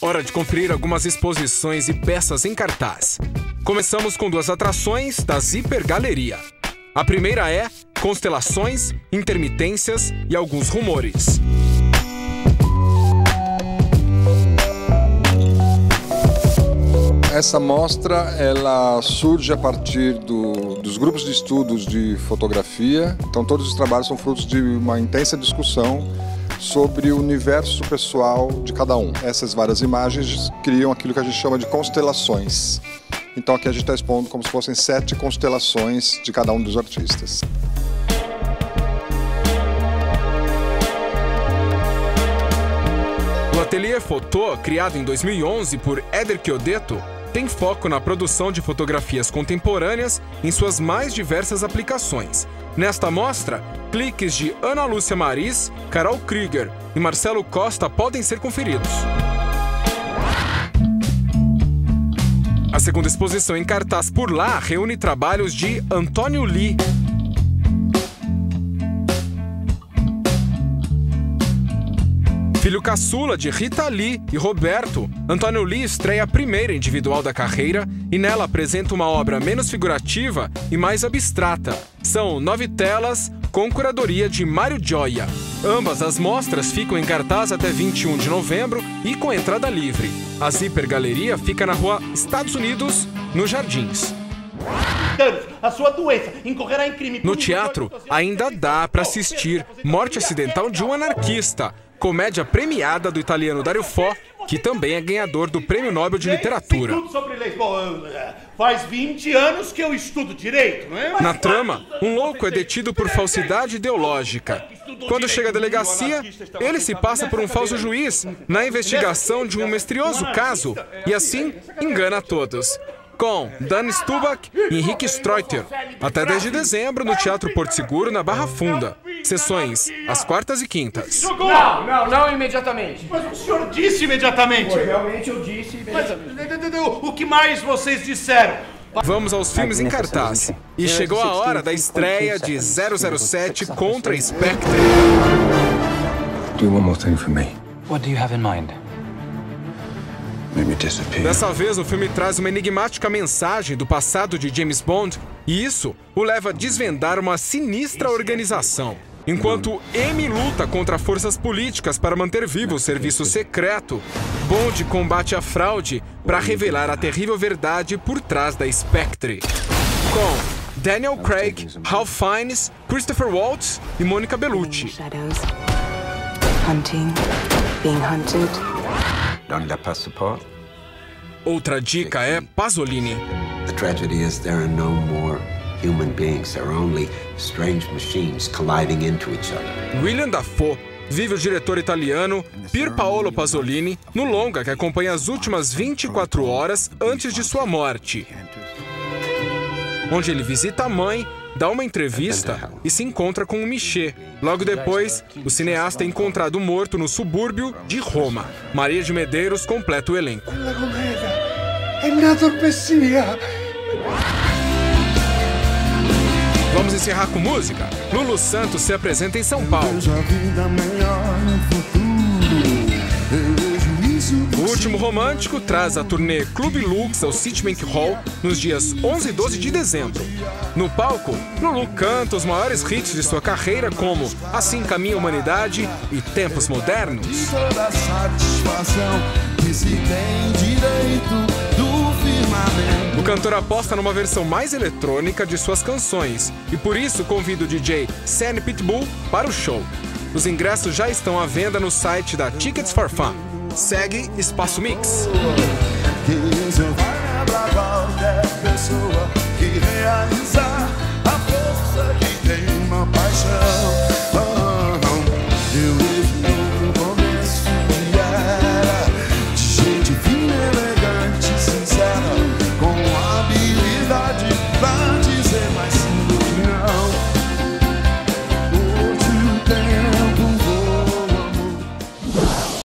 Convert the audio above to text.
Hora de conferir algumas exposições e peças em cartaz. Começamos com duas atrações da Zipper Galeria. A primeira é Constelações, Intermitências e alguns rumores. Essa mostra ela surge a partir do, dos grupos de estudos de fotografia. Então todos os trabalhos são frutos de uma intensa discussão sobre o universo pessoal de cada um. Essas várias imagens criam aquilo que a gente chama de constelações. Então aqui a gente está expondo como se fossem sete constelações de cada um dos artistas. O Ateliê Fotô, criado em 2011 por Éder Chiodeto, tem foco na produção de fotografias contemporâneas em suas mais diversas aplicações. Nesta mostra, cliques de Ana Lúcia Maris, Carol Krieger e Marcelo Costa podem ser conferidos. A segunda exposição em cartaz por lá reúne trabalhos de Antônio Lee, Filho caçula de Rita Lee e Roberto, Antônio Lee estreia a primeira individual da carreira e nela apresenta uma obra menos figurativa e mais abstrata. São nove telas com curadoria de Mário Gioia. Ambas as mostras ficam em cartaz até 21 de novembro e com entrada livre. A Zipper Galeria fica na rua Estados Unidos, nos Jardins. A sua doença incorrerá em crime. No teatro, ainda dá para assistir Morte Acidental de um Anarquista, comédia premiada do italiano Dario Fo, que também é ganhador do Prêmio Nobel de Literatura. Bom, faz 20 anos que eu estudo direito, não é? Na trama, um louco é detido por falsidade ideológica. Quando chega à delegacia, ele se passa por um falso juiz na investigação de um misterioso caso e assim engana todos com Dan Stubach e Henrique Streuter, até 10 de dezembro no Teatro Porto Seguro, na Barra Funda. Sessões às quartas e quintas. Não, não, não imediatamente. Mas o senhor disse imediatamente. Foi, realmente eu disse imediatamente. Mas, o que mais vocês disseram? Vamos aos filmes em cartaz. E chegou a hora da estreia de 007 contra Spectre. Do one more thing for me. What do you have in mind? Dessa vez, o filme traz uma enigmática mensagem do passado de James Bond, e isso o leva a desvendar uma sinistra organização. Enquanto M luta contra forças políticas para manter vivo o serviço secreto, Bond combate a fraude para revelar a terrível verdade por trás da Spectre. Com Daniel Craig, Ralph Fiennes, Christopher Waltz e Mônica Bellucci. Hunting, being hunted. Don't let support. Outra dica é Pasolini. The tragedy is there are no more human beings. There are only strange machines colliding into each other. William Dafoe vive o diretor italiano Pier Paolo Pasolini no longa que acompanha as últimas 24 horas antes de sua morte, onde ele visita a mãe dá uma entrevista e se encontra com o Michê. Logo depois, o cineasta é encontrado morto no subúrbio de Roma. Maria de Medeiros completa o elenco. Vamos encerrar com música? Lulu Santos se apresenta em São Paulo. O Último Romântico traz a turnê Clube Lux ao Citibank Hall nos dias 11 e 12 de dezembro. No palco, Lulu canta os maiores hits de sua carreira como Assim Caminha a Humanidade e Tempos Modernos. O cantor aposta numa versão mais eletrônica de suas canções e por isso convida o DJ Sam Pitbull para o show. Os ingressos já estão à venda no site da Tickets for Fun. Segue Espaço Mix. saudade vai.